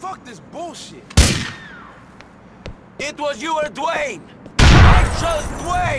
Fuck this bullshit. It was you or Dwayne! I chose Dwayne!